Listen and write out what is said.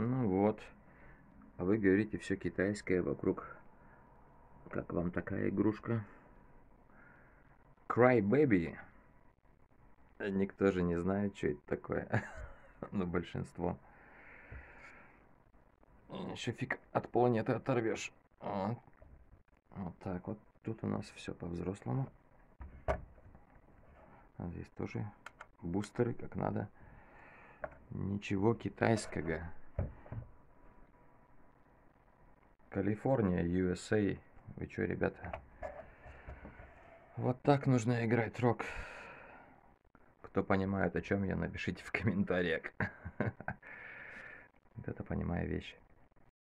Ну вот. А вы говорите, все китайское вокруг. Как вам такая игрушка? Cry Baby. Никто же не знает, что это такое. Но большинство. Еще фиг от планеты оторвешь. Вот. вот так вот. Тут у нас все по-взрослому. А здесь тоже бустеры, как надо. Ничего китайского. Калифорния, USA. Вы что, ребята? Вот так нужно играть рок. Кто понимает, о чем я, напишите в комментариях. Вот это понимаю вещь.